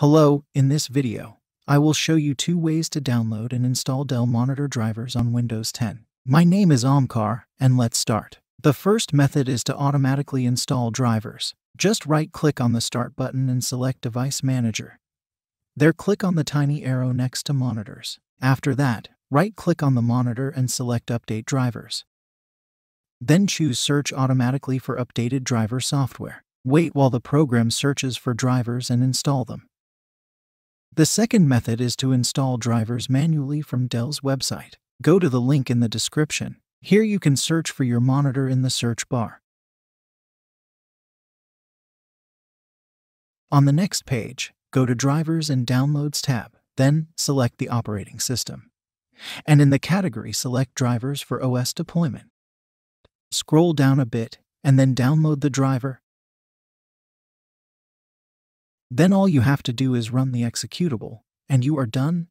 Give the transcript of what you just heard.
Hello, in this video, I will show you two ways to download and install Dell monitor drivers on Windows 10. My name is Omkar, and let's start. The first method is to automatically install drivers. Just right-click on the Start button and select Device Manager. There click on the tiny arrow next to Monitors. After that, right-click on the monitor and select Update Drivers. Then choose Search automatically for updated driver software. Wait while the program searches for drivers and install them. The second method is to install drivers manually from Dell's website. Go to the link in the description. Here you can search for your monitor in the search bar. On the next page, go to Drivers and Downloads tab, then select the operating system. And in the category, select Drivers for OS deployment. Scroll down a bit and then download the driver then all you have to do is run the executable, and you are done